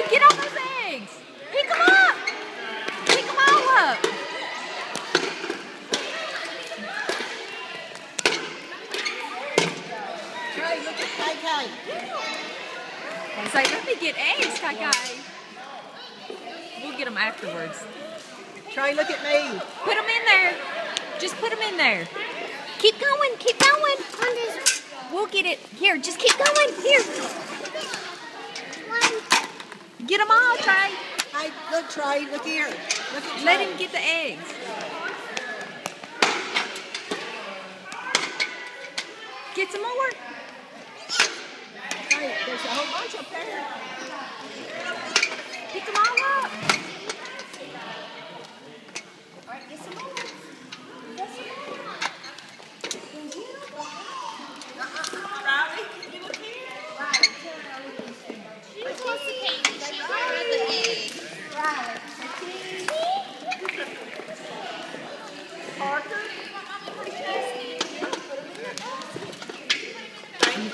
Dude, get all those eggs. Pick them up. Pick them all up. Charlie, look at Kai Kai. He's like, let me get eggs, Kai Kai. We'll get them afterwards. Trey look at me. Put them in there. Just put them in there. Keep going, keep going. We'll get it. Here, just keep going. Here. Get them all, Trey. Hey, look, Trey, look here. Look at Let him get the eggs. Get some more. Hey, there's a whole bunch up there. Pick them all up. Riley, you look here. Parker.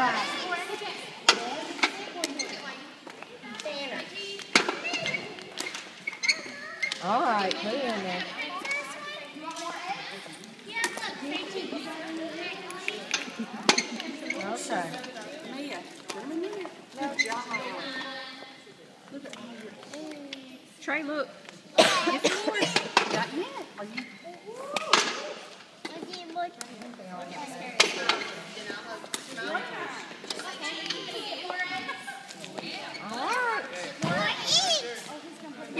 All right, put it in there. Okay. Trey, look. Get some more. Not yet. Are you? All right. You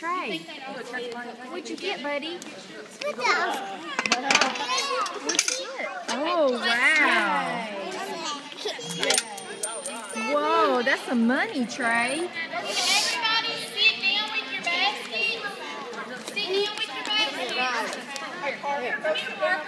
Trey, what'd you get, buddy? Oh, wow. Whoa, that's some money, Trey. Everybody sit down with your basket. Sit down with your basket. Here, Parker.